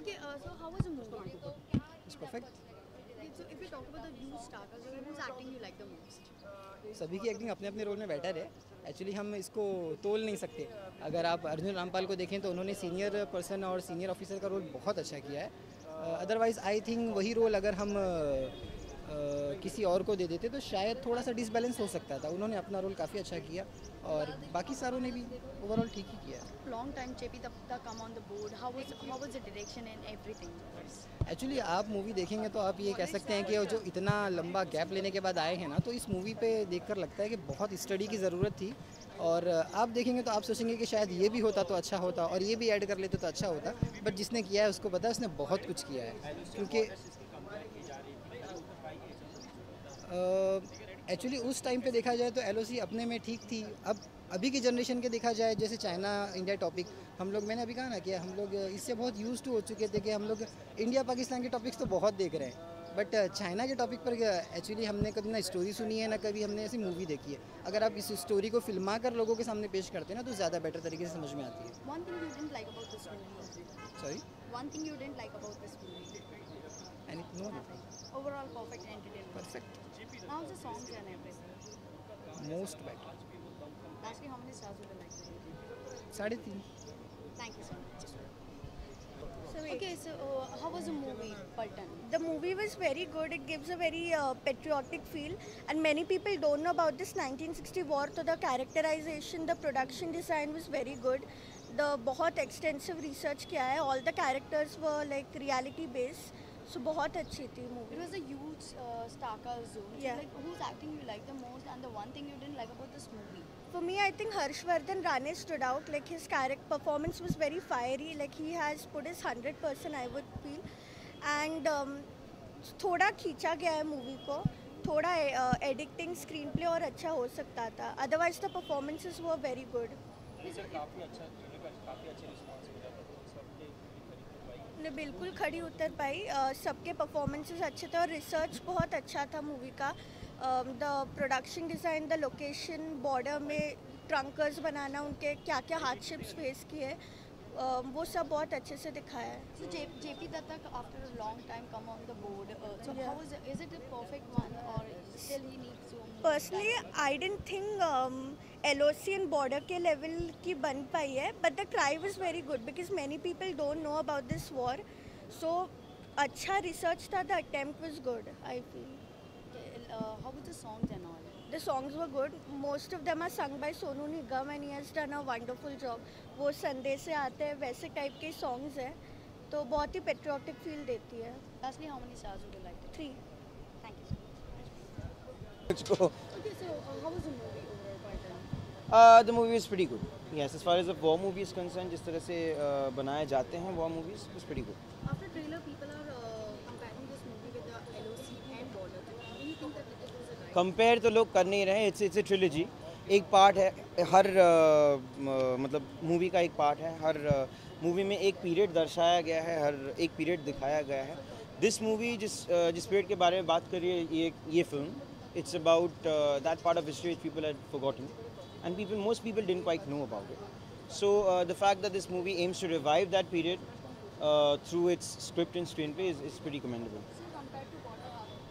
Okay, uh, so how was the movie? It's perfect. Okay, so if we talk about the new stars, whose acting you like the most? सभी की acting अपने अपने role में better है actually हम इसको तोल नहीं सकते अगर आप अर्जुन रामपाल को देखें तो उन्होंने सीनियर पर्सन और सीनियर ऑफिसर का रोल बहुत अच्छा किया है अदरवाइज़ आई थिंक वही रोल अगर हम किसी और को दे देते तो शायद थोड़ा सा डिसबैलेंस हो सकता था। उन्होंने अपना रोल काफ़ी अच्छा किया और बाकी सारों ने भी ओवरऑल ठीक ही किया। है Long time JP Tapta come on the board. How was how was the direction and everything? Actually आप मूवी देखेंगे तो आप ये कह सकते हैं कि जो इतना लंबा गैप लेने के बाद आए हैं ना तो इस मूवी पे देखकर लगता है कि बहुत स्टडी की ज़रूरत थी। और आप देखेंगे तो आप सोचेंगे कि शायद ये भी होता तो अच्छा होता और ये भी ऐड कर लेते तो अच्छा होता। बट जिसने किया है उसको पता है उसने बहुत कुछ किया है। क्योंकि एक्चुअली उस टाइम पे देखा जाए तो एलओसी अपने में ठीक थी। अब अभी की जनरेशन के देखा जाए जैसे चाइना इंडिया टॉपिक हम लोग मैंने अभी कहा ना कि हम लोग इससे बहुत यूज़ टू हो चुके थे कि हम लोग इंडिया पाकिस्तान के टॉपिक्स तो बहुत देख रहे हैं। बट चाइना के टॉपिक पर एक्चुअली हमने कभी ना स्टोरी सुनी है ना कभी हमने ऐसी मूवी देखी है। अगर आप इस स्टोरी को फिल्मा कर लोगों के सामने पेश करते हैं ना तो ज़्यादा बेटर तरीके से समझ में आती है। One thing you didn't like about this movie. Sorry One thing you didn't like about this movie. And no Overall, perfect entertainment. Perfect How's the songs and everything? Most better Lastly, how many stars would you like to give? साढ़े तीन Thank you so much. So wait. Okay, so uh, how was the movie, Paltan? The movie was very good. It gives a very uh, patriotic feel, and many people don't know about this 1960 war. So the characterization, the production design was very good. The बहुत extensive research किया है. All the characters were like reality based. So बहुत अच्छी थी was a huge uh, star cast zone. So, Yeah. like, whose acting you like the most, and the one thing you didn't like about this movie? For me, I think Harshvardhan Rane stood out. Like his character performance was very fiery. Like he has put his hundred percent, I would feel. And um, थोड़ा खींचा गया है movie को थोड़ा editing screen play और अच्छा हो सकता था अदरवाइज़ द परफॉर्मेंसेस वो वेरी गुड ने बिल्कुल खड़ी उतर पाई सबके परफॉर्मेंसेस अच्छे थे और रिसर्च बहुत अच्छा था मूवी का the production design the location Border में ट्रंकर्स बनाना उनके क्या क्या हार्डशिप्स फेस किए अ, वो सब बहुत अच्छे से दिखाया है come on the board. Uh, so Yeah. how is it? Is it a perfect one, or still he needs to? more personally I don't think L O C and Border के level की बन पाई है but the cry is very good because many people don't know about this war so अच्छा research था the attempt was good I feel the songs were good most of them are sung by Sonu Nigam and he done a wonderful job वो संदे से आते हैं वैसे type के songs हैं तो बहुत ही पेट्रियाटिक फील देती है the movie is very good yes as far as a war movies concern जिस तरह से uh, बनाए जाते हैं war movies is very good compare तो लोग कर नहीं रहे इट्स इट्स ए ट्रिलोजी एक पार्ट है हर uh, मतलब मूवी का एक पार्ट है हर मूवी uh, में एक पीरियड दर्शाया गया है हर एक पीरियड दिखाया गया है. दिस मूवी जिस uh, जिस पीरियड के बारे में बात करिए ये ये film it's about that part of history people had forgotten And people most people didn't quite know about it so the fact that this movie aims to revive that period through its script and screenplay is is pretty commendable So compared to Border, how?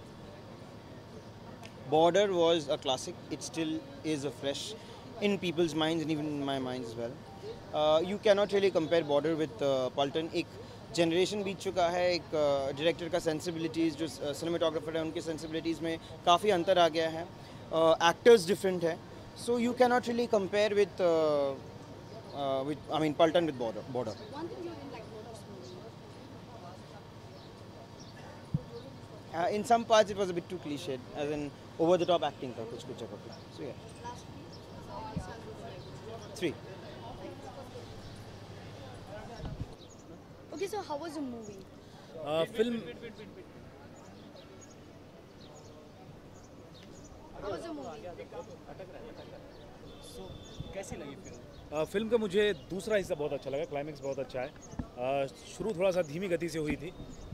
Border was a classic. It still is a fresh in people's minds and even in my mind as well. Uh, you cannot really compare Border with uh, Pulton. एक generation बीत चुका है एक director का sensibilities जो cinematographer है उनके sensibilities में काफ़ी अंतर आ गया है एक्टर्स डिफरेंट है so you cannot really compare with, uh, uh, with I mean, Paltan with border. border. Uh, in some parts it was a bit too cliched, as in over the top acting. Tha, so yeah. Three. Okay, so how was the movie? Uh, film. कैसी लगी film film का मुझे दूसरा हिस्सा बहुत अच्छा लगा climax बहुत अच्छा है। शुरू थोड़ा सा धीमी गति से हुई थी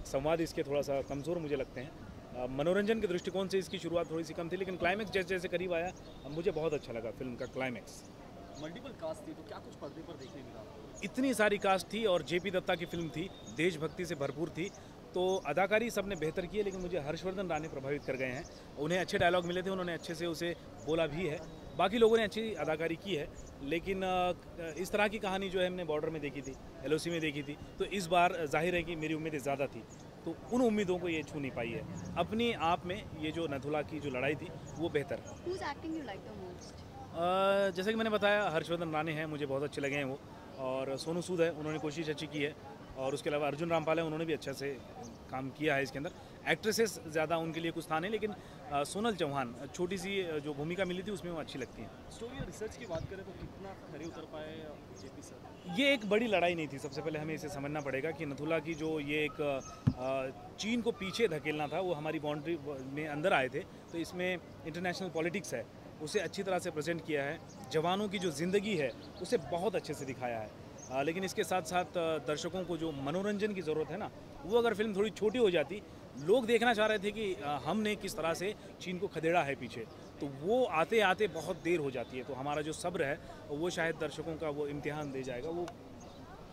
संवाद इसके थोड़ा सा कमज़ोर मुझे लगते हैं। मनोरंजन के दृष्टिकोण से इसकी शुरुआत थोड़ी सी कम थी लेकिन क्लाइमेक्स जैसे जैसे करीब आया मुझे बहुत अच्छा लगा फ़िल्म का क्लाइमेक्स मल्टीपल कास्ट थी तो क्या कुछ पर्दे पर देखने मिला? इतनी सारी कास्ट थी और जेपी दत्ता की फ़िल्म थी देशभक्ति से भरपूर थी। तो अदाकारी सबने बेहतर की है लेकिन मुझे हर्षवर्धन राणे प्रभावित कर गए हैं। उन्हें अच्छे डायलॉग मिले थे उन्होंने अच्छे से उसे बोला भी है। बाकी लोगों ने अच्छी अदाकारी की है लेकिन इस तरह की कहानी जो है हमने बॉर्डर में देखी थी एलओसी में देखी थी तो इस बार ज़ाहिर है कि मेरी उम्मीदें ज़्यादा थी तो उन उम्मीदों को ये छू नहीं पाई है। अपने आप में ये जो नथुला की जो लड़ाई थी वो बेहतर जैसे कि मैंने बताया हर्षवर्धन राणे हैं मुझे बहुत अच्छे लगे हैं वो और सोनू सूद है उन्होंने कोशिश अच्छी की है और उसके अलावा अर्जुन रामपाल है उन्होंने भी अच्छे से काम किया है इसके अंदर। एक्ट्रेसेस ज़्यादा उनके लिए कुछ था नहीं लेकिन सोनल चौहान छोटी सी जो भूमिका मिली थी उसमें वो अच्छी लगती हैं। स्टोरी और रिसर्च की बात करें तो कितना खरे उतर पाए जेपी सर? ये एक बड़ी लड़ाई नहीं थी। सबसे पहले हमें इसे समझना पड़ेगा कि नथुला की जो ये एक चीन को पीछे धकेलना था वो हमारी बाउंड्री में अंदर आए थे तो इसमें इंटरनेशनल पॉलिटिक्स है। उसे अच्छी तरह से प्रेजेंट किया है। जवानों की जो ज़िंदगी है उसे बहुत अच्छे से दिखाया है। लेकिन इसके साथ साथ दर्शकों को जो मनोरंजन की ज़रूरत है ना वो अगर फ़िल्म थोड़ी छोटी हो जाती लोग देखना चाह रहे थे कि हमने किस तरह से चीन को खदेड़ा है पीछे तो वो आते आते बहुत देर हो जाती है। तो हमारा जो सब्र है वो शायद दर्शकों का वो इम्तिहान दे जाएगा वो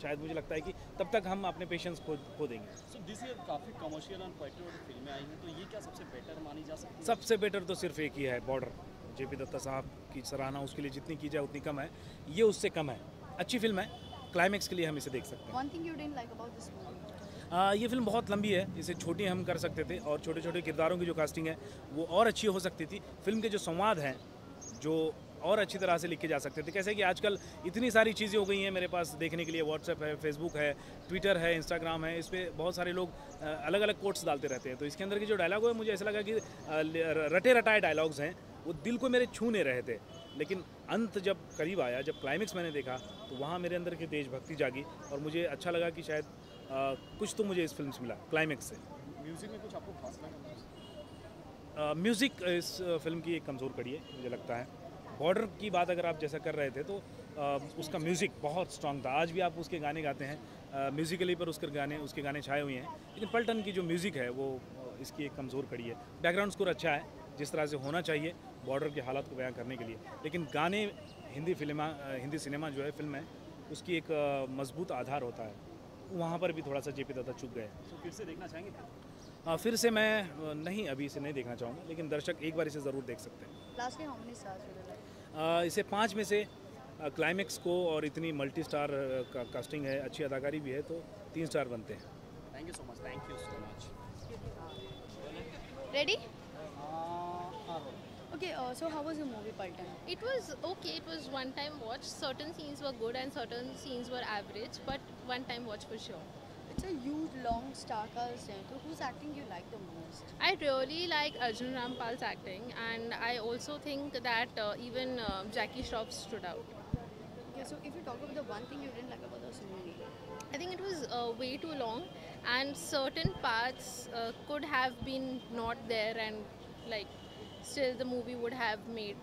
शायद मुझे लगता है कि तब तक हम अपने पेशेंस खो खो देंगे। सो दिस ईयर काफ़ी कमर्शियल पेट्रियोटिक फ़िल्में आई हैं तो ये क्या सबसे बेटर मानी जा सकती है? सबसे बेटर तो सिर्फ़ एक ही है बॉर्डर जेपी दत्ता साहब की सराहना उसके लिए जितनी की जाए उतनी कम है। ये उससे कम है। अच्छी फ़िल्म है क्लाइमैक्स के लिए हम इसे देख सकते हैं। ये फ़िल्म बहुत लंबी है इसे छोटी हम कर सकते थे और छोटे छोटे किरदारों की जो कास्टिंग है वो और अच्छी हो सकती थी। फ़िल्म के जो संवाद हैं जो और अच्छी तरह से लिखे जा सकते थे। कैसे कि आजकल इतनी सारी चीज़ें हो गई हैं मेरे पास देखने के लिए। व्हाट्सएप है फेसबुक है ट्विटर है इंस्टाग्राम है इस पर बहुत सारे लोग अलग अलग कोट्स डालते रहते हैं। तो इसके अंदर के जो डायलॉग है मुझे ऐसा लगा कि रटे रटाए डायलॉग्स हैं वो दिल को मेरे छू नहीं रहे थे। लेकिन अंत जब करीब आया जब क्लाइमेक्स मैंने देखा तो वहाँ मेरे अंदर की देशभक्ति जागी और मुझे अच्छा लगा कि शायद अ, कुछ तो मुझे इस फ़िल्म से मिला क्लाइमेक्स से। म्यूज़िक में कुछ आपको खास लगा? म्यूज़िक इस फ़िल्म की एक कमज़ोर कड़ी है मुझे लगता है। बॉर्डर की बात अगर आप जैसा कर रहे थे तो अ, उसका म्यूज़िक बहुत स्ट्रांग था। आज भी आप उसके गाने गाते हैं म्यूज़िकली पर उसके गाने उसके गाने छाए हुए हैं लेकिन पल्टन की जो म्यूज़िक है वो इसकी एक कमज़ोर कड़ी है। बैकग्राउंड स्कोर अच्छा है जिस तरह से होना चाहिए बॉर्डर के हालात को बयां करने के लिए। लेकिन गाने हिंदी फिल्मा हिंदी सिनेमा जो है फ़िल्म है उसकी एक मज़बूत आधार होता है। वहाँ पर भी थोड़ा सा जेपी दत्ता चुप गए। तो फिर से देखना चाहेंगे अ, फिर से मैं नहीं अभी इसे नहीं देखना चाहूँगा लेकिन दर्शक एक बार इसे ज़रूर देख सकते हैं। इसे पाँच में से क्लाइमेक्स को और इतनी मल्टी स्टार का कास्टिंग है अच्छी अदाकारी भी है तो तीन स्टार बनते हैं। Thank you so much thank you so much Ready? Okay, uh, so how was the movie Paltan? It was okay. It was one time watch. Certain scenes were good and certain scenes were average, but one time watch for sure. It's a huge, long star cast. So whose acting you like the most? I really like Arjun Rampal's acting, and I also think that uh, even uh, Jackie Shroff stood out. Okay, so if you talk about the one thing you didn't like about this movie, I think it was uh, way too long, and certain parts uh, could have been not there, and like still the movie would have made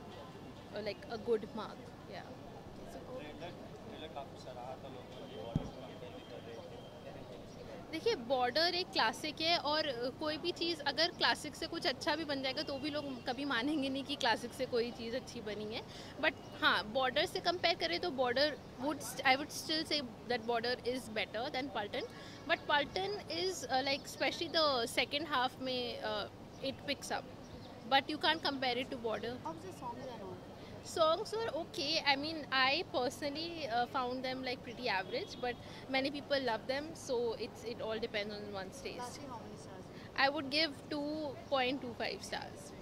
uh, like a good mark. Yeah. देखिए border एक classic है और कोई भी चीज़ अगर classic से कुछ अच्छा भी बन जाएगा तो भी लोग कभी मानेंगे नहीं कि क्लासिक से कोई चीज़ अच्छी बनी है बट हाँ बॉर्डर से कंपेयर करें तो Border would I would still say that Border is better than Paltan but Paltan is like specially the second half में it picks up but you can't compare it to border. The songs are on? Songs were okay. I mean, I personally uh, found them like pretty average, but many people love them, so it's it all depends on one's taste. Lastly, how many stars? I would give 2.25 stars.